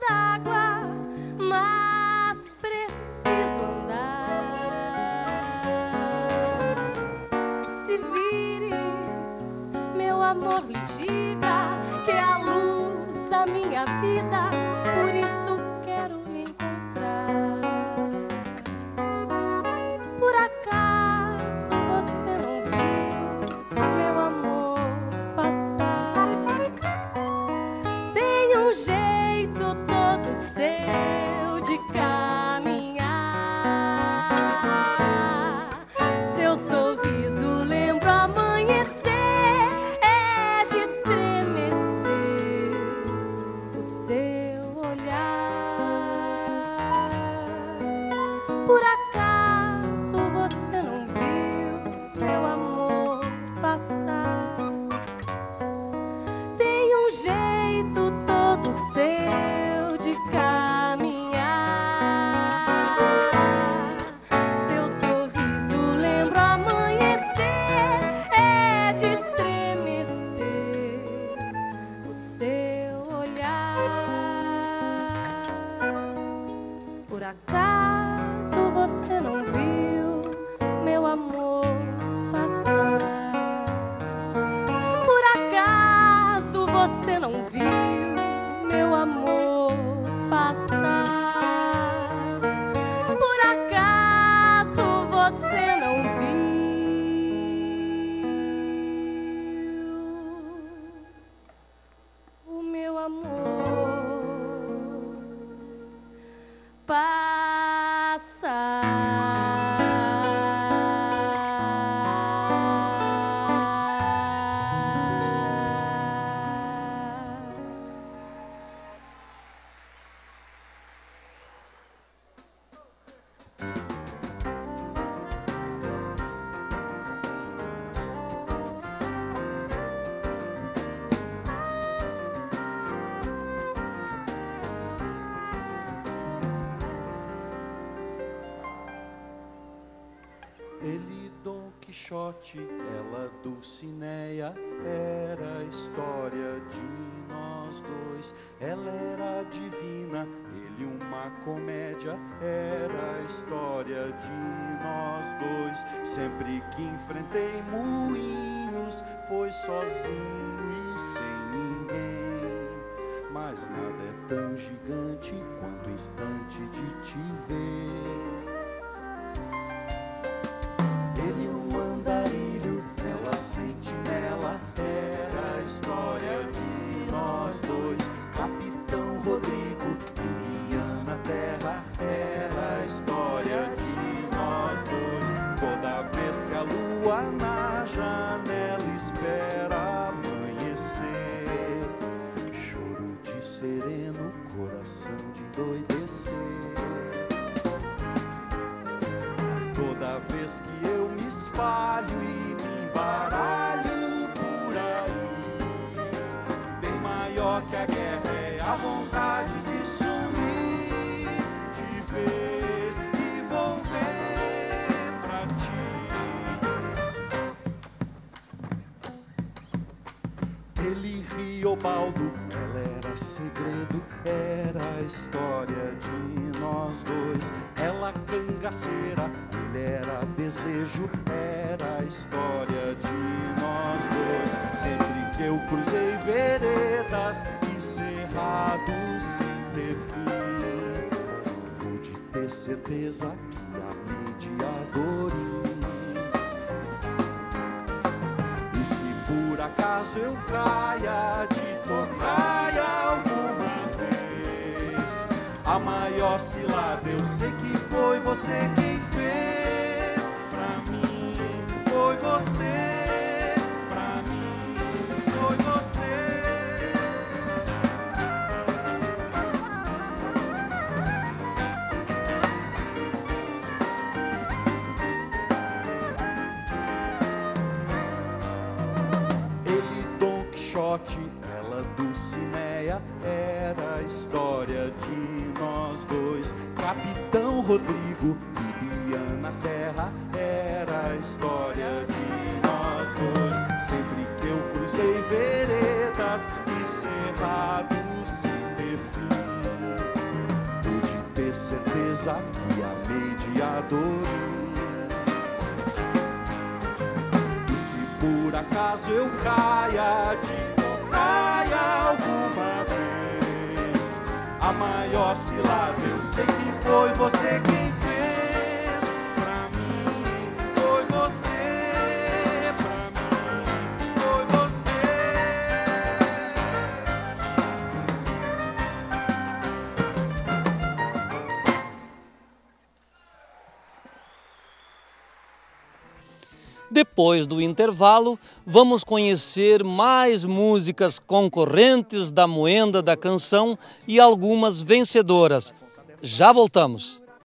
d'água, mas preciso andar. Se vires, meu amor, lhe diga que é a luz da minha vida, passar? Tem um jeito todo seu Quixote, ela Dulcineia, era a história de nós dois. Ela era divina, ele uma comédia, era a história de nós dois. Sempre que enfrentei moinhos, foi sozinho e sem ninguém. Mas nada é tão gigante quanto o instante de te ver. Na janela espera amanhecer, choro de sereno, coração de endoidecer. Toda vez que eu me espalho e me embaralho Ele Riobaldo, ela era segredo, era a história de nós dois. Ela cangaceira, ele era desejo, era a história de nós dois. Sempre que eu cruzei veredas e cerrados sem ter fim, pude ter certeza que eu caia de tocaia alguma vez, a maior cilada eu sei que foi você quem fez pra mim. Foi você Rodrigo, Bibiana Terra, era a história de nós dois. Sempre que eu cruzei veredas e encerrado sem ter fim. Pude ter certeza que amei de adorar. E se por acaso eu caia de caia alguma a maior cilada eu sei que foi você quem Depois do intervalo, vamos conhecer mais músicas concorrentes da Moenda da Canção e algumas vencedoras. Já voltamos.